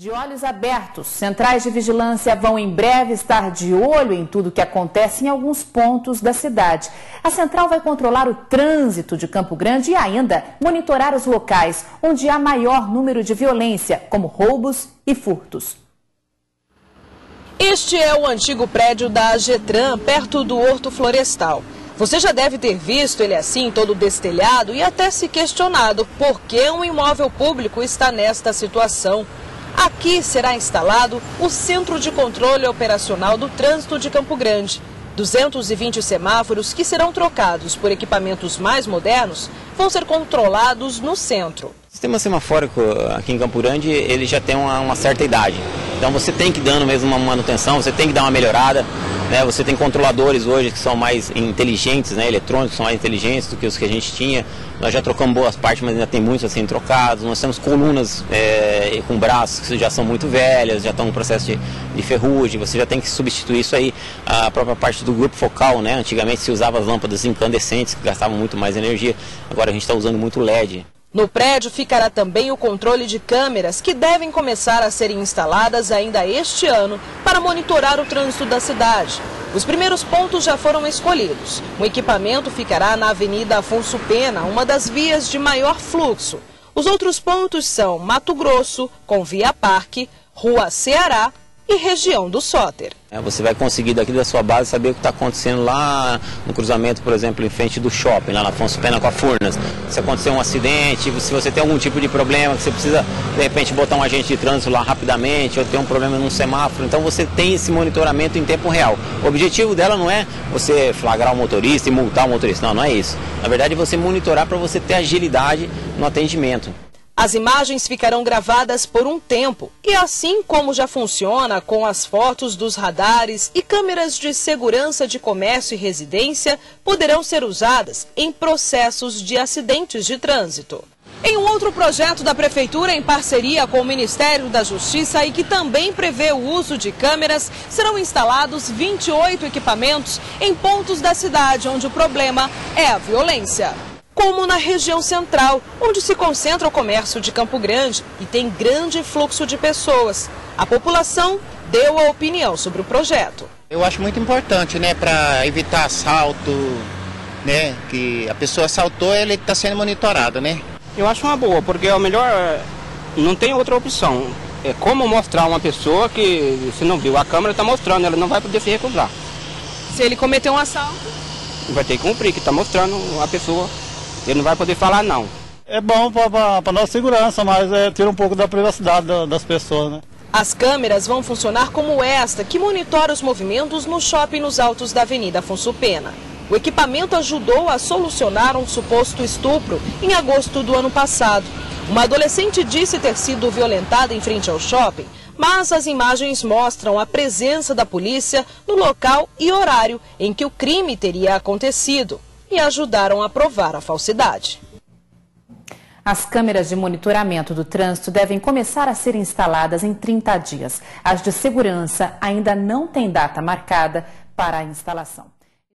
De olhos abertos, centrais de vigilância vão em breve estar de olho em tudo que acontece em alguns pontos da cidade. A central vai controlar o trânsito de Campo Grande e ainda monitorar os locais onde há maior número de violência, como roubos e furtos. Este é o antigo prédio da Getran, perto do Horto Florestal. Você já deve ter visto ele assim, todo destelhado, e até se questionado por que um imóvel público está nesta situação. Aqui será instalado o Centro de Controle Operacional do Trânsito de Campo Grande. 220 semáforos que serão trocados por equipamentos mais modernos vão ser controlados no centro. O sistema semafórico aqui em Campo Grande ele já tem uma, uma certa idade. Então você tem que dando mesmo uma manutenção, você tem que dar uma melhorada. Né? Você tem controladores hoje que são mais inteligentes, né? eletrônicos são mais inteligentes do que os que a gente tinha. Nós já trocamos boas partes, mas ainda tem muitos assim trocados. Nós temos colunas é, com braços que já são muito velhas, já estão no processo de, de, ferrugem. Você já tem que substituir isso aí. A própria parte do grupo focal, né? Antigamente se usava as lâmpadas incandescentes que gastavam muito mais energia. Agora a gente está usando muito LED. No prédio ficará também o controle de câmeras que devem começar a serem instaladas ainda este ano para monitorar o trânsito da cidade. Os primeiros pontos já foram escolhidos. O equipamento ficará na Avenida Afonso Pena, uma das vias de maior fluxo. Os outros pontos são Mato Grosso, com Via Parque, Rua Ceará e região do Soter. É, você vai conseguir daqui da sua base saber o que está acontecendo lá no cruzamento, por exemplo, em frente do shopping, lá na Afonso Pena com a Furnas. Se acontecer um acidente, se você tem algum tipo de problema, que você precisa de repente botar um agente de trânsito lá rapidamente, ou ter um problema num semáforo, então você tem esse monitoramento em tempo real. O objetivo dela não é você flagrar o motorista e multar o motorista, não, não é isso. Na verdade é você monitorar para você ter agilidade no atendimento. As imagens ficarão gravadas por um tempo e assim como já funciona com as fotos dos radares e câmeras de segurança de comércio e residência, poderão ser usadas em processos de acidentes de trânsito. Em um outro projeto da Prefeitura, em parceria com o Ministério da Justiça e que também prevê o uso de câmeras, serão instalados 28 equipamentos em pontos da cidade onde o problema é a violência como na região central, onde se concentra o comércio de Campo Grande e tem grande fluxo de pessoas. A população deu a opinião sobre o projeto. Eu acho muito importante, né, para evitar assalto, né, que a pessoa assaltou, ele está sendo monitorado, né? Eu acho uma boa, porque é o melhor, não tem outra opção. É como mostrar uma pessoa que, se não viu, a câmera está mostrando, ela não vai poder se recusar. Se ele cometer um assalto? Vai ter que cumprir, que está mostrando a pessoa ele não vai poder falar não. É bom para a nossa segurança, mas é, tira um pouco da privacidade das pessoas, né? As câmeras vão funcionar como esta, que monitora os movimentos no shopping nos altos da Avenida Afonso Pena. O equipamento ajudou a solucionar um suposto estupro em agosto do ano passado. Uma adolescente disse ter sido violentada em frente ao shopping, mas as imagens mostram a presença da polícia no local e horário em que o crime teria acontecido e ajudaram a provar a falsidade. As câmeras de monitoramento do trânsito devem começar a ser instaladas em 30 dias. As de segurança ainda não têm data marcada para a instalação.